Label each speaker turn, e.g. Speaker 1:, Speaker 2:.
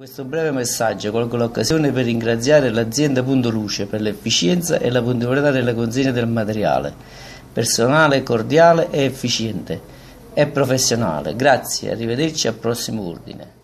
Speaker 1: questo breve messaggio colgo l'occasione per ringraziare l'azienda Punto Luce per l'efficienza e la puntualità nella consegna del materiale. Personale cordiale e efficiente e professionale. Grazie, arrivederci al prossimo ordine.